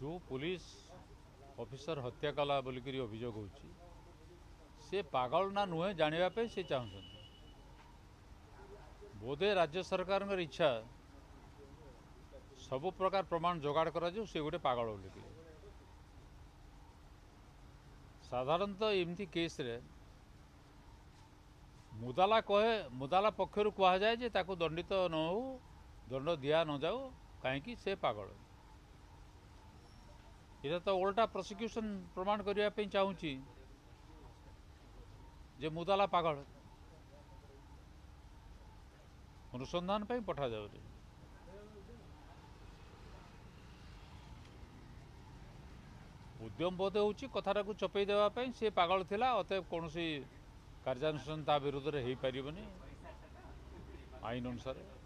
जो police officer ହତ୍ୟା କଲା ବୋଲିକରି ଅଭିଯୋଗ ହେଉଛି ସେ ପାଗଳ ନା ନୁହେଁ ଜାଣିବା ପାଇଁ ସେ ଚାହୁଁଛନ୍ତି ବୋଧେ ରାଜ୍ୟ ସରକାରଙ୍କର ଇଚ୍ଛା ସବୁ ପ୍ରକାର ପ୍ରମାଣ ଯୋଗାଡ଼ କରାଯାଉ ସେ ଗୋଟେ ପାଗଳ ବୋଲିକରି ସାଧାରଣତଃ ଏମିତି କେସ୍ରେ ମୁଦାଲା କହେ ମୁଦାଲା ପକ୍ଷରୁ କୁହାଯାଏ ଯେ ତାକୁ ଦଣ୍ଡିତ ନ ହେଉ ଦଣ୍ଡ ଦିଆ ନଯାଉ କାହିଁକି ସେ ପାଗଳ ଏଇଟା ତ ଓଲଟା ପ୍ରସିକ୍ୟୁସନ୍ ପ୍ରମାଣ କରିବା ପାଇଁ ଚାହୁଁଛି ଯେ ମୁଦାଲା ପାଗଳ ଅନୁସନ୍ଧାନ ପାଇଁ ପଠାଯାଉ ଉଦ୍ୟମ ବୋଧ ହେଉଛି କଥାଟାକୁ ଚପେଇ ଦେବା ପାଇଁ ସେ ପାଗଳ ଥିଲା ଅତଏବ କୌଣସି କାର୍ଯ୍ୟାନୁଷ୍ଠାନ ତା ବିରୋଧରେ ହେଇପାରିବନି ଆଇନ ଅନୁସାରେ